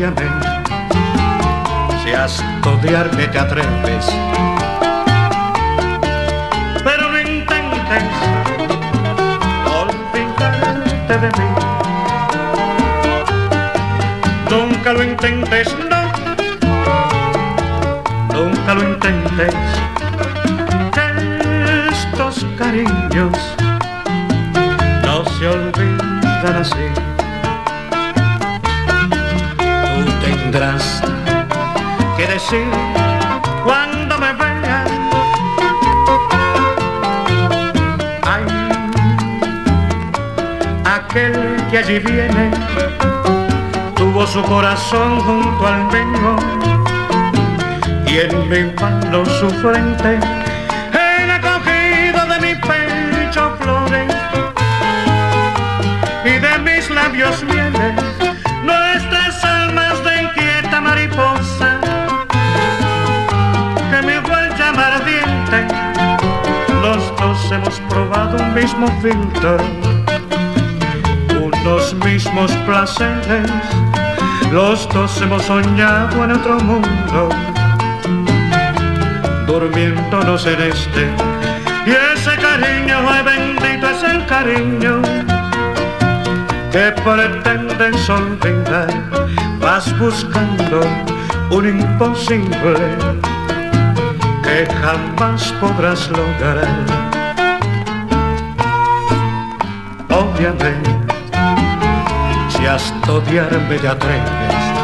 Si a estudiarme te atreves, pero no intentes olvidarte de mí. Nunca lo intentes, no. Nunca lo intentes. Estos cariños no se olvidan así. Tendrás que decir cuando me veas. Ay, aquel que allí viene tuvo su corazón junto al mío y en mi mano su frente en acogido de mi pecho flores y de mis labios hemos probado un mismo filtro unos mismos placeres los dos hemos soñado en otro mundo durmiéndonos en este. Y ese cariño ay bendito es el cariño que pretendes olvidar vas buscando un imposible que jamás podrás lograr obviamente si a estudiarme te atreves